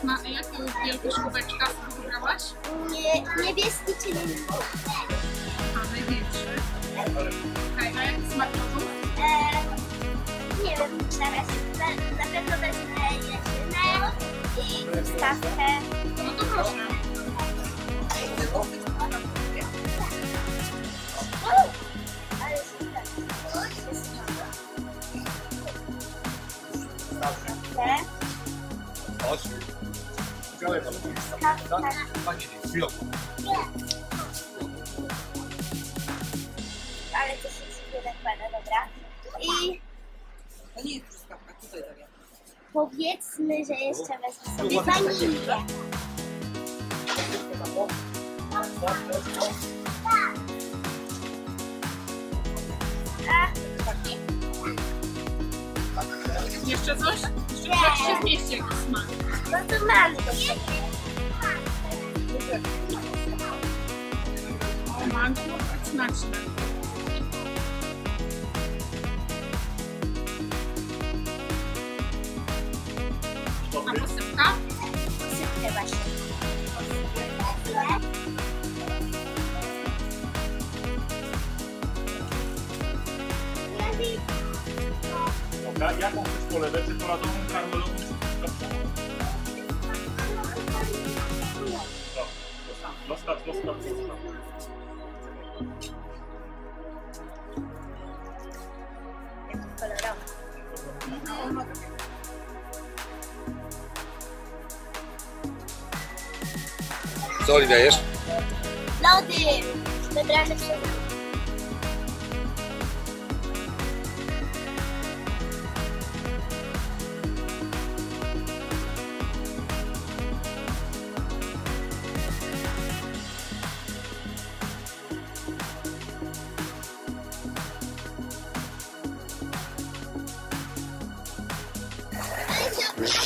sma- jakie wielkość kubeczka sobie wybrałaś? Nie, niebieski czy nie? A, największy. Okej, a jaki smak lodu? E, nie wiem, zaraz. Za- Na pewno wezmę jeżynę i wstawkę. No to proszę. Ale Chodź. Działaj tam. Wstawkę. Panie, chwilę. Ale to się sobie nakłada, dobra. I To nie jest truskawka, tutaj Daria. powiedzmy, że jeszcze wezmę sobie wanilię. Jeszcze coś? Jeszcze jak się zmieści jakiś smak. no Co Oliwia jesz? Lody! Wybrane.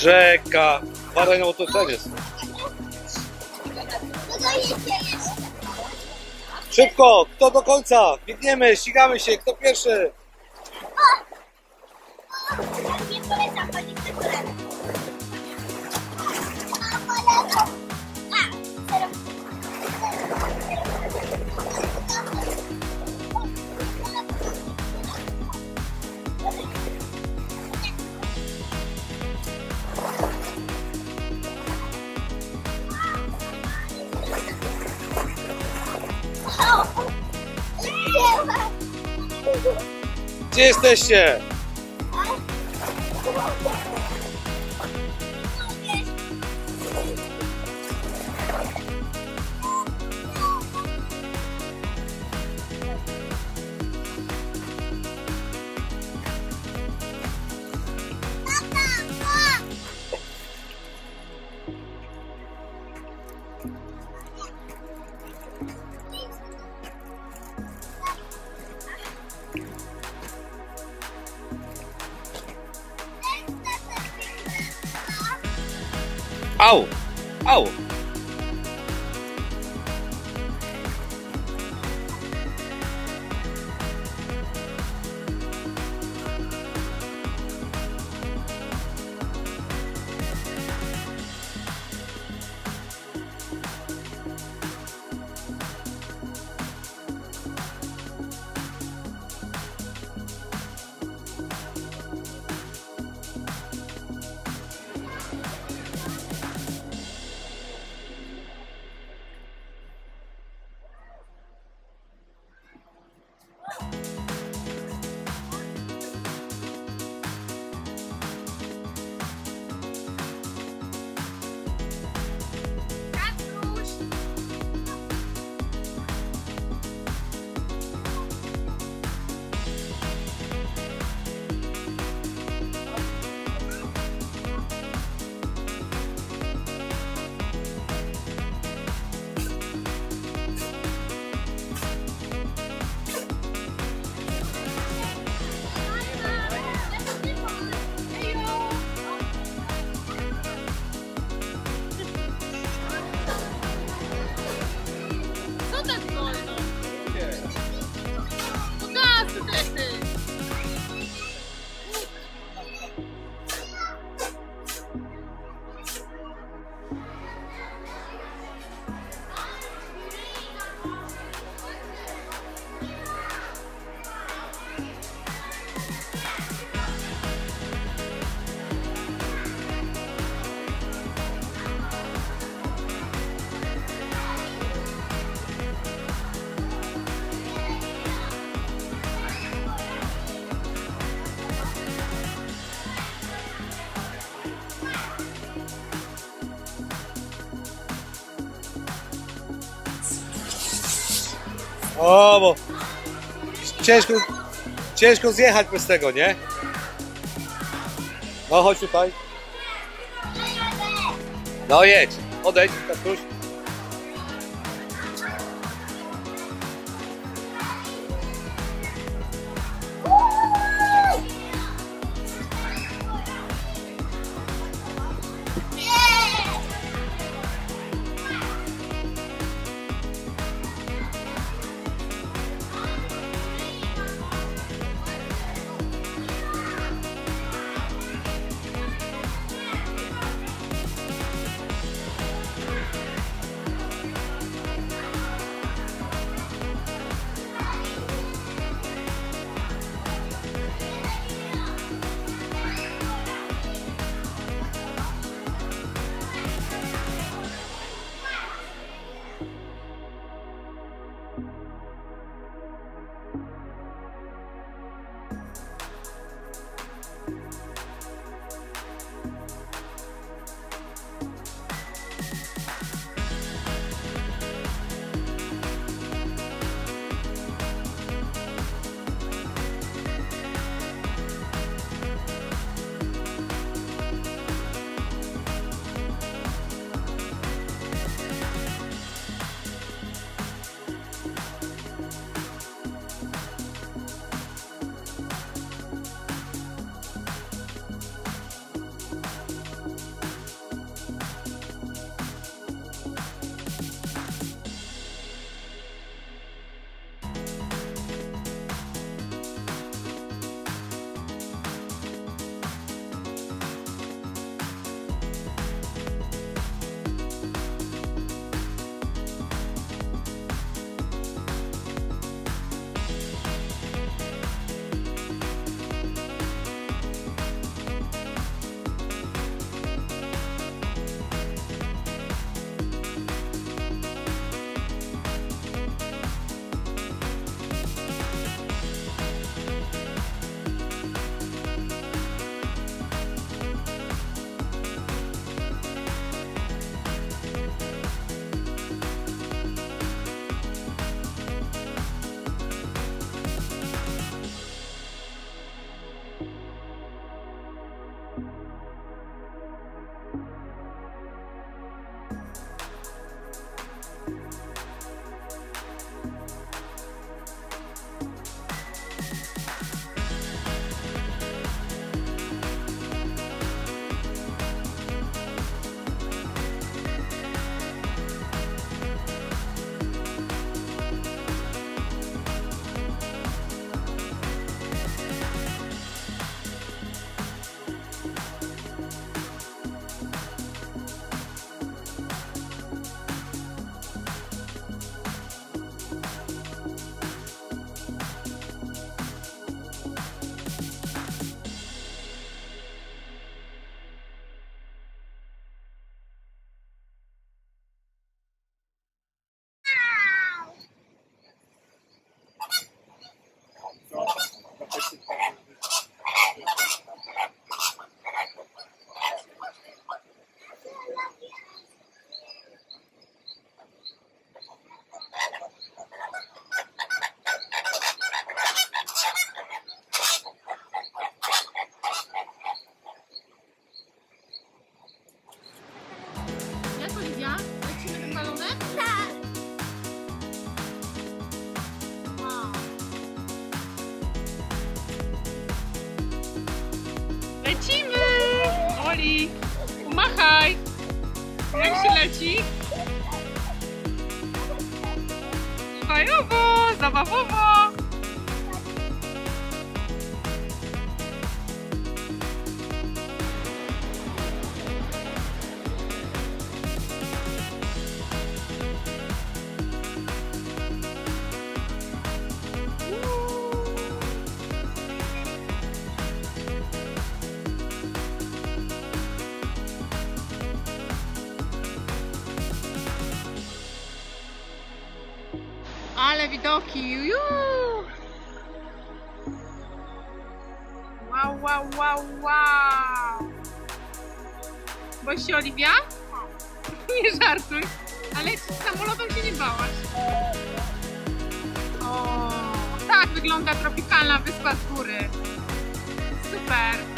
Rzeka. Badaj na otoczenie. Szybko, kto do końca? Biegniemy, ścigamy się, kto pierwszy? Jesteście? Oh. Bo ciężko, ciężko zjechać bez tego, nie? No chodź tutaj. No jedź, odejdź, Katuś. Lecimy! Oli, umachaj! Jak się leci? Fajowo, zabawowo! Ale widoki! Wow, wow, wow, wow! Boisz się, Oliwia? Nie żartuj, ale samolotem się nie bałaś. O, tak wygląda tropikalna wyspa z góry. Super.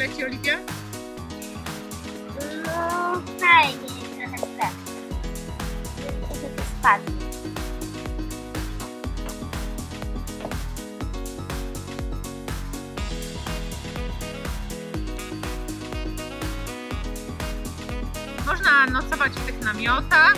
Leci, Oliwia? No fajnie, trochę tak. Można nocować w tych namiotach.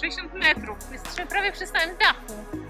60 metrów. Jesteśmy prawie przy samym dachu.